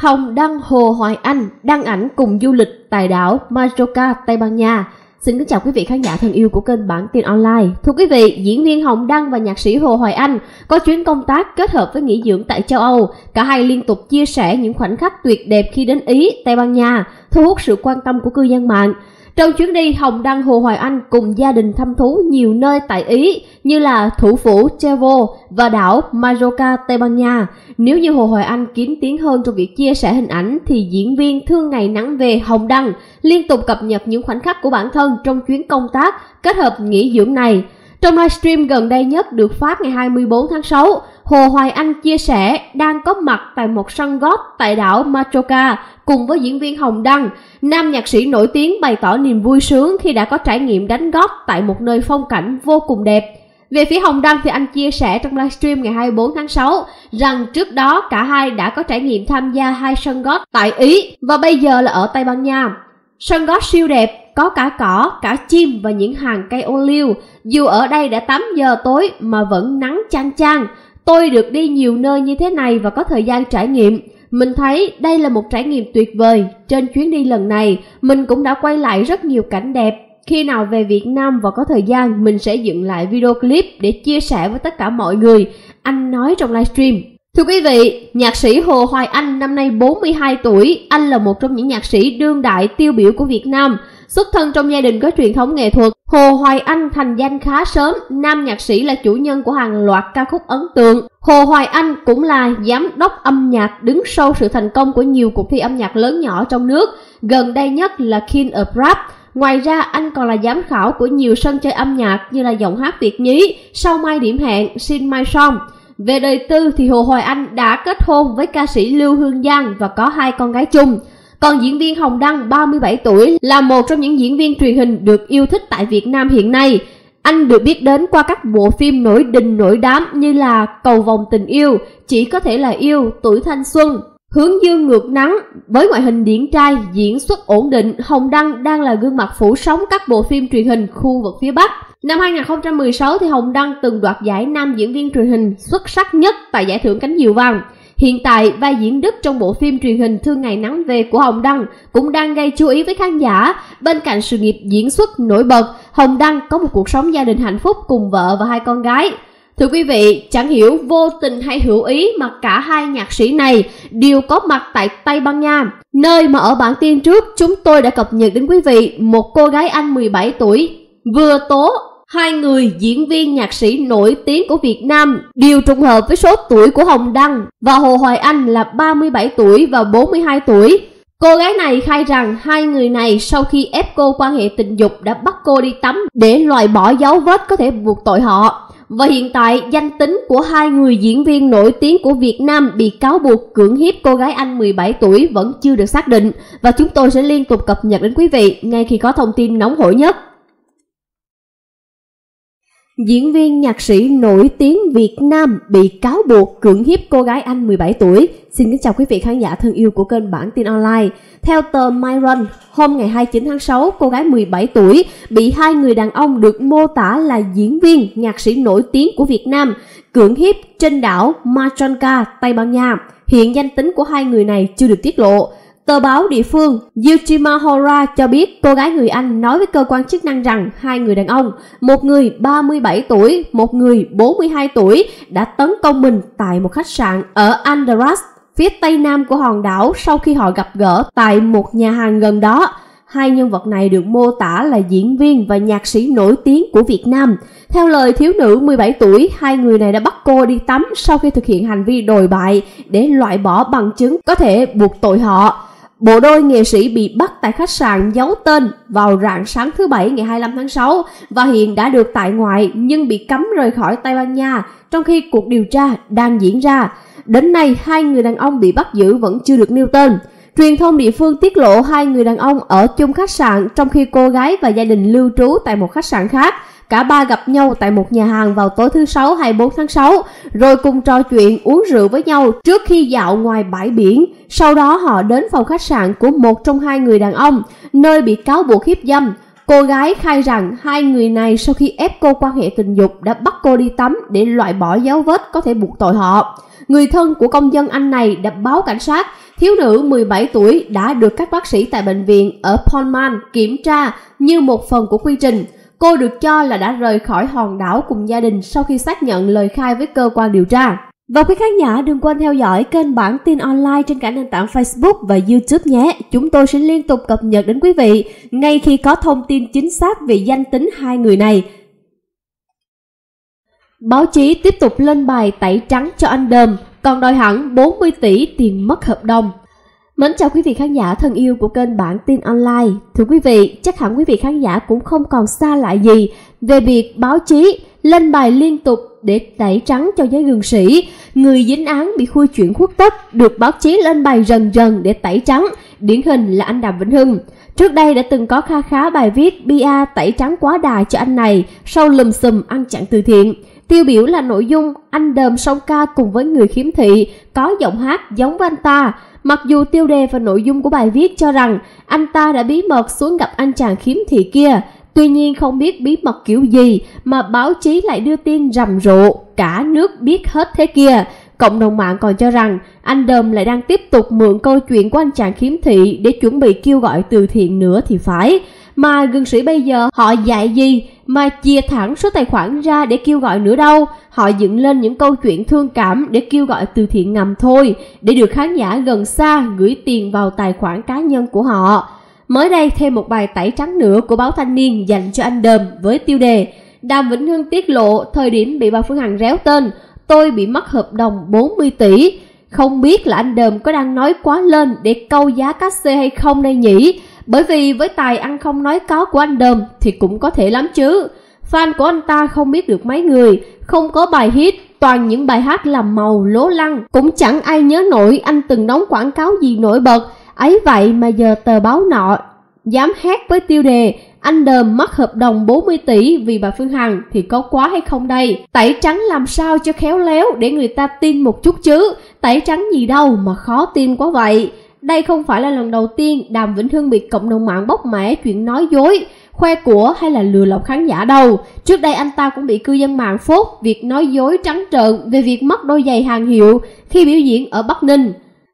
Hồng đăng Hồ Hoài Anh đăng ảnh cùng du lịch tại đảo Majorca, Tây Ban Nha. Xin kính chào quý vị khán giả thân yêu của kênh Bản tin online. Thưa quý vị, diễn viên Hồng Đăng và nhạc sĩ Hồ Hoài Anh có chuyến công tác kết hợp với nghỉ dưỡng tại châu Âu. Cả hai liên tục chia sẻ những khoảnh khắc tuyệt đẹp khi đến Ý, Tây Ban Nha, thu hút sự quan tâm của cư dân mạng. Trong chuyến đi, Hồng Đăng Hồ Hoài Anh cùng gia đình thăm thú nhiều nơi tại Ý như là thủ phủ Trevo và đảo Majorca, Tây Ban Nha. Nếu như Hồ Hoài Anh kín tiếng hơn trong việc chia sẻ hình ảnh thì diễn viên Thương Ngày Nắng Về Hồng Đăng liên tục cập nhật những khoảnh khắc của bản thân trong chuyến công tác kết hợp nghỉ dưỡng này. Trong livestream gần đây nhất được phát ngày 24 tháng 6, Hồ Hoài Anh chia sẻ đang có mặt tại một sân gót tại đảo Majorca cùng với diễn viên Hồng Đăng. Nam nhạc sĩ nổi tiếng bày tỏ niềm vui sướng khi đã có trải nghiệm đánh gót tại một nơi phong cảnh vô cùng đẹp. Về phía Hồng Đăng thì anh chia sẻ trong livestream ngày 24 tháng 6 rằng trước đó cả hai đã có trải nghiệm tham gia hai sân gót tại Ý và bây giờ là ở Tây Ban Nha. Sân gót siêu đẹp, có cả cỏ, cả chim và những hàng cây ô liu. Dù ở đây đã 8 giờ tối mà vẫn nắng chang chang. Tôi được đi nhiều nơi như thế này và có thời gian trải nghiệm. Mình thấy đây là một trải nghiệm tuyệt vời. Trên chuyến đi lần này, mình cũng đã quay lại rất nhiều cảnh đẹp. Khi nào về Việt Nam và có thời gian, mình sẽ dựng lại video clip để chia sẻ với tất cả mọi người. Anh nói trong livestream. Thưa quý vị, nhạc sĩ Hồ Hoài Anh năm nay 42 tuổi, anh là một trong những nhạc sĩ đương đại tiêu biểu của Việt Nam. Xuất thân trong gia đình có truyền thống nghệ thuật, Hồ Hoài Anh thành danh khá sớm, nam nhạc sĩ là chủ nhân của hàng loạt ca khúc ấn tượng. Hồ Hoài Anh cũng là giám đốc âm nhạc đứng sau sự thành công của nhiều cuộc thi âm nhạc lớn nhỏ trong nước, gần đây nhất là King of Rap. Ngoài ra, anh còn là giám khảo của nhiều sân chơi âm nhạc như là giọng hát Việt nhí, Sau Mai Điểm Hẹn, Xin Mai Song. Về đời tư thì Hồ Hoài Anh đã kết hôn với ca sĩ Lưu Hương Giang và có hai con gái chung. Còn diễn viên Hồng Đăng 37 tuổi là một trong những diễn viên truyền hình được yêu thích tại Việt Nam hiện nay. Anh được biết đến qua các bộ phim nổi đình nổi đám như là Cầu vòng tình yêu, Chỉ có thể là yêu, Tuổi thanh xuân, Hướng dương ngược nắng, với ngoại hình điển trai, diễn xuất ổn định, Hồng Đăng đang là gương mặt phủ sóng các bộ phim truyền hình khu vực phía Bắc. Năm 2016 thì Hồng Đăng từng đoạt giải nam diễn viên truyền hình xuất sắc nhất tại giải thưởng Cánh Diều Vàng. Hiện tại, vai diễn Đức trong bộ phim truyền hình Thương Ngày Nắng Về của Hồng Đăng cũng đang gây chú ý với khán giả. Bên cạnh sự nghiệp diễn xuất nổi bật, Hồng Đăng có một cuộc sống gia đình hạnh phúc cùng vợ và hai con gái. Thưa quý vị, chẳng hiểu vô tình hay hữu ý mà cả hai nhạc sĩ này đều có mặt tại Tây Ban Nha, nơi mà ở bản tin trước chúng tôi đã cập nhật đến quý vị một cô gái Anh 17 tuổi vừa tố hai người diễn viên nhạc sĩ nổi tiếng của Việt Nam đều trùng hợp với số tuổi của Hồng Đăng và Hồ Hoài Anh là 37 tuổi và 42 tuổi. Cô gái này khai rằng hai người này sau khi ép cô quan hệ tình dục đã bắt cô đi tắm để loại bỏ dấu vết có thể buộc tội họ. Và hiện tại, danh tính của hai người diễn viên nổi tiếng của Việt Nam bị cáo buộc cưỡng hiếp cô gái Anh 17 tuổi vẫn chưa được xác định và chúng tôi sẽ liên tục cập nhật đến quý vị ngay khi có thông tin nóng hổi nhất. Diễn viên nhạc sĩ nổi tiếng Việt Nam bị cáo buộc cưỡng hiếp cô gái Anh 17 tuổi. Xin kính chào quý vị khán giả thân yêu của kênh Bản tin online. Theo tờ Myron, hôm ngày 29 tháng 6, cô gái 17 tuổi bị hai người đàn ông được mô tả là diễn viên, nhạc sĩ nổi tiếng của Việt Nam cưỡng hiếp trên đảo Majorca, Tây Ban Nha. Hiện danh tính của hai người này chưa được tiết lộ. Tờ báo địa phương Yuchimahora cho biết cô gái người Anh nói với cơ quan chức năng rằng hai người đàn ông, một người 37 tuổi, một người 42 tuổi đã tấn công mình tại một khách sạn ở Andorras, phía tây nam của hòn đảo sau khi họ gặp gỡ tại một nhà hàng gần đó. Hai nhân vật này được mô tả là diễn viên và nhạc sĩ nổi tiếng của Việt Nam. Theo lời thiếu nữ 17 tuổi, hai người này đã bắt cô đi tắm sau khi thực hiện hành vi đồi bại để loại bỏ bằng chứng có thể buộc tội họ. Bộ đôi nghệ sĩ bị bắt tại khách sạn giấu tên vào rạng sáng thứ Bảy ngày 25 tháng 6 và hiện đã được tại ngoại nhưng bị cấm rời khỏi Tây Ban Nha trong khi cuộc điều tra đang diễn ra. Đến nay, hai người đàn ông bị bắt giữ vẫn chưa được nêu tên. Truyền thông địa phương tiết lộ hai người đàn ông ở chung khách sạn trong khi cô gái và gia đình lưu trú tại một khách sạn khác. Cả ba gặp nhau tại một nhà hàng vào tối thứ Sáu 24 tháng 6, rồi cùng trò chuyện uống rượu với nhau trước khi dạo ngoài bãi biển. Sau đó họ đến phòng khách sạn của một trong hai người đàn ông, nơi bị cáo buộc hiếp dâm. Cô gái khai rằng hai người này sau khi ép cô quan hệ tình dục đã bắt cô đi tắm để loại bỏ dấu vết có thể buộc tội họ. người thân của công dân Anh này đã báo cảnh sát thiếu nữ 17 tuổi đã được các bác sĩ tại bệnh viện ở Portman kiểm tra như một phần của quy trình. Cô được cho là đã rời khỏi hòn đảo cùng gia đình sau khi xác nhận lời khai với cơ quan điều tra. Và quý khán giả đừng quên theo dõi kênh bản tin online trên cả nền tảng Facebook và YouTube nhé. Chúng tôi sẽ liên tục cập nhật đến quý vị ngay khi có thông tin chính xác về danh tính hai người này. Báo chí tiếp tục lên bài tẩy trắng cho anh Đơm, còn đòi hẳn 40 tỷ tiền mất hợp đồng. Mến chào quý vị khán giả thân yêu của kênh Bản tin online. Thưa quý vị, chắc hẳn quý vị khán giả cũng không còn xa lạ gì về việc báo chí lên bài liên tục để tẩy trắng cho giới gương sĩ. Người dính án bị khui chuyện khuất tất được báo chí lên bài rần rần để tẩy trắng, điển hình là anh Đàm Vĩnh Hưng. Trước đây đã từng có kha khá bài viết bia tẩy trắng quá đà cho anh này sau lùm xùm ăn chặn từ thiện. Tiêu biểu là nội dung anh đờm song ca cùng với người khiếm thị có giọng hát giống với anh ta. Mặc dù tiêu đề và nội dung của bài viết cho rằng anh ta đã bí mật xuống gặp anh chàng khiếm thị kia, Tuy nhiên không biết bí mật kiểu gì mà báo chí lại đưa tin rầm rộ, cả nước biết hết thế kia. Cộng đồng mạng còn cho rằng anh Đầm lại đang tiếp tục mượn câu chuyện của anh chàng khiếm thị để chuẩn bị kêu gọi từ thiện nữa thì phải. Mà gần sĩ bây giờ họ dạy gì mà chia thẳng số tài khoản ra để kêu gọi nữa đâu. Họ dựng lên những câu chuyện thương cảm để kêu gọi từ thiện ngầm thôi, để được khán giả gần xa gửi tiền vào tài khoản cá nhân của họ. Mới đây thêm một bài tẩy trắng nữa của báo Thanh niên dành cho anh Đờm với tiêu đề Đàm Vĩnh Hưng tiết lộ thời điểm bị bà Phương Hằng réo tên Tôi bị mất hợp đồng 40 tỷ Không biết là anh Đờm có đang nói quá lên để câu giá cá xê hay không đây nhỉ bởi vì với tài ăn không nói có của anh Đờm thì cũng có thể lắm chứ Fan của anh ta không biết được mấy người, Không có bài hit, Toàn những bài hát làm màu lố lăng Cũng chẳng ai nhớ nổi anh từng đóng quảng cáo gì nổi bật Ấy vậy mà giờ tờ báo nọ dám hát với tiêu đề, anh đờm mất hợp đồng 40 tỷ vì bà Phương Hằng thì có quá hay không đây? Tẩy trắng làm sao cho khéo léo để người ta tin một chút chứ? Tẩy trắng gì đâu mà khó tin quá vậy? Đây không phải là lần đầu tiên Đàm Vĩnh Hưng bị cộng đồng mạng bóc mẽ chuyện nói dối, khoe của hay là lừa lọc khán giả đâu. Trước đây anh ta cũng bị cư dân mạng phốt việc nói dối trắng trợn về việc mất đôi giày hàng hiệu khi biểu diễn ở Bắc Ninh.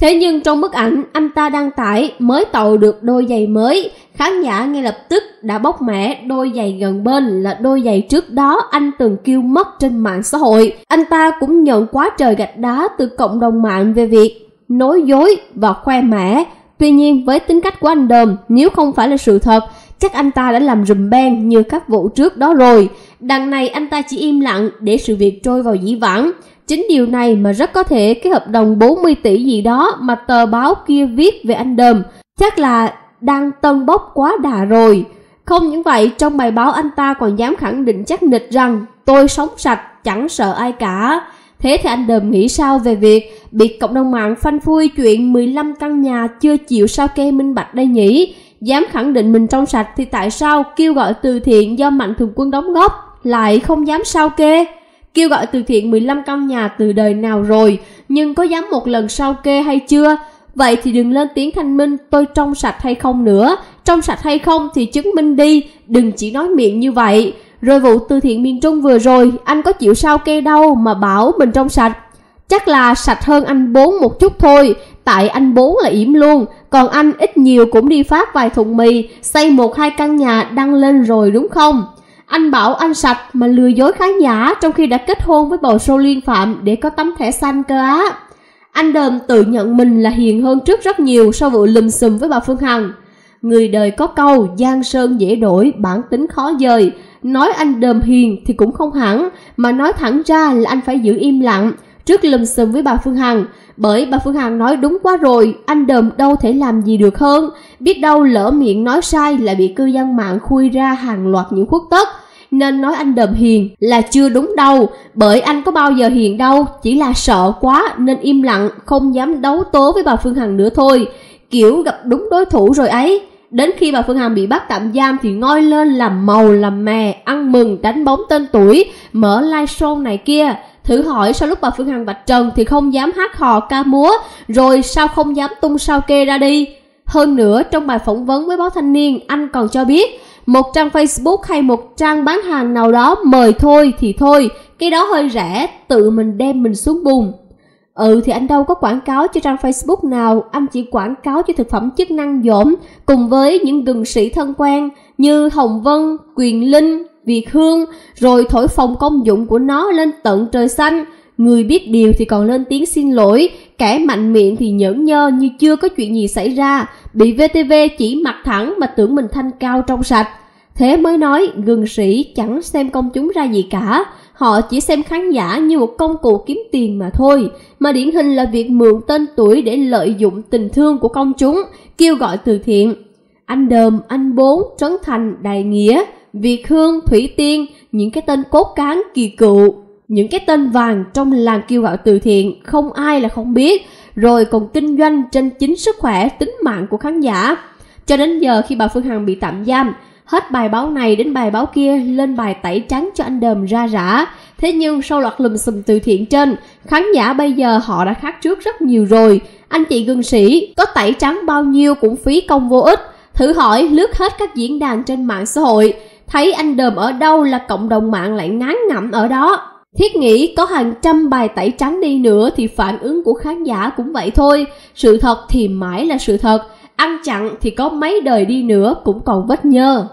Thế nhưng trong bức ảnh anh ta đăng tải mới tậu được đôi giày mới, khán giả ngay lập tức đã bóc mẽ đôi giày gần bên là đôi giày trước đó anh từng kêu mất trên mạng xã hội. Anh ta cũng nhận quá trời gạch đá từ cộng đồng mạng về việc nói dối và khoe mẽ. Tuy nhiên với tính cách của anh Đờm, nếu không phải là sự thật, chắc anh ta đã làm rùm beng như các vụ trước đó rồi. Đằng này anh ta chỉ im lặng để sự việc trôi vào dĩ vãng. Chính điều này mà rất có thể cái hợp đồng 40 tỷ gì đó mà tờ báo kia viết về anh Đờm chắc là đang tân bốc quá đà rồi. Không những vậy, trong bài báo anh ta còn dám khẳng định chắc nịch rằng tôi sống sạch, chẳng sợ ai cả. Thế thì anh Đờm nghĩ sao về việc bị cộng đồng mạng phanh phui chuyện 15 căn nhà chưa chịu sao kê minh bạch đây nhỉ? Dám khẳng định mình trong sạch thì tại sao kêu gọi từ thiện do Mạnh Thường Quân đóng góp lại không dám sao kê? Kêu gọi từ thiện 15 căn nhà từ đời nào rồi, nhưng có dám một lần sao kê hay chưa? Vậy thì đừng lên tiếng thanh minh tôi trong sạch hay không nữa. Trong sạch hay không thì chứng minh đi, đừng chỉ nói miệng như vậy. Rồi vụ từ thiện miền Trung vừa rồi, anh có chịu sao kê đâu mà bảo mình trong sạch. Chắc là sạch hơn anh bốn một chút thôi, tại anh bốn là yểm luôn, còn anh ít nhiều cũng đi phát vài thùng mì, xây một hai căn nhà đăng lên rồi đúng không? Anh bảo anh sạch mà lừa dối khán giả trong khi đã kết hôn với bầu sô liên phạm để có tấm thẻ xanh cơ á. Anh Đờm tự nhận mình là hiền hơn trước rất nhiều sau vụ lùm xùm với bà Phương Hằng. Người đời có câu giang sơn dễ đổi, bản tính khó dời. Nói anh Đờm hiền thì cũng không hẳn, mà nói thẳng ra là anh phải giữ im lặng trước lùm xùm với bà Phương Hằng. Bởi bà Phương Hằng nói đúng quá rồi, anh Đờm đâu thể làm gì được hơn. Biết đâu lỡ miệng nói sai là bị cư dân mạng khui ra hàng loạt những khuất tất nên nói anh đờm hiền là chưa đúng đâu, bởi anh có bao giờ hiền đâu, chỉ là sợ quá nên im lặng, không dám đấu tố với bà Phương Hằng nữa thôi. Kiểu gặp đúng đối thủ rồi ấy. Đến khi bà Phương Hằng bị bắt tạm giam thì ngoi lên làm màu làm mè, ăn mừng, đánh bóng tên tuổi, mở live show này kia. Thử hỏi sau lúc bà Phương Hằng bạch trần thì không dám hát hò ca múa, rồi sao không dám tung sao kê ra đi. Hơn nữa, trong bài phỏng vấn với báo Thanh niên, anh còn cho biết một trang Facebook hay một trang bán hàng nào đó mời thôi thì thôi, cái đó hơi rẻ, tự mình đem mình xuống bùn. Ừ thì anh đâu có quảng cáo cho trang Facebook nào, anh chỉ quảng cáo cho thực phẩm chức năng dỗm cùng với những gừng sĩ thân quen như Hồng Vân, Quyền Linh, Việt Hương, rồi thổi phồng công dụng của nó lên tận trời xanh. Người biết điều thì còn lên tiếng xin lỗi, kẻ mạnh miệng thì nhẫn nhơ như chưa có chuyện gì xảy ra, bị VTV chỉ mặt thẳng mà tưởng mình thanh cao trong sạch. Thế mới nói gừng sĩ chẳng xem công chúng ra gì cả, họ chỉ xem khán giả như một công cụ kiếm tiền mà thôi, mà điển hình là việc mượn tên tuổi để lợi dụng tình thương của công chúng, kêu gọi từ thiện. Anh Đờm, anh Bốn, Trấn Thành, Đại Nghĩa, Việt Hương, Thủy Tiên, những cái tên cốt cán kỳ cựu, những cái tên vàng trong làng kêu gọi từ thiện, không ai là không biết, rồi còn kinh doanh trên chính sức khỏe, tính mạng của khán giả. Cho đến giờ khi bà Phương Hằng bị tạm giam, hết bài báo này đến bài báo kia lên bài tẩy trắng cho anh Đờm ra rã. Thế nhưng sau loạt lùm xùm từ thiện trên, khán giả bây giờ họ đã khác trước rất nhiều rồi. Anh chị gương sĩ có tẩy trắng bao nhiêu cũng phí công vô ích. Thử hỏi lướt hết các diễn đàn trên mạng xã hội, thấy anh Đờm ở đâu là cộng đồng mạng lại ngán ngẩm ở đó. Thiết nghĩ có hàng trăm bài tẩy trắng đi nữa thì phản ứng của khán giả cũng vậy thôi. Sự thật thì mãi là sự thật, ăn chặn thì có mấy đời đi nữa cũng còn vết nhơ.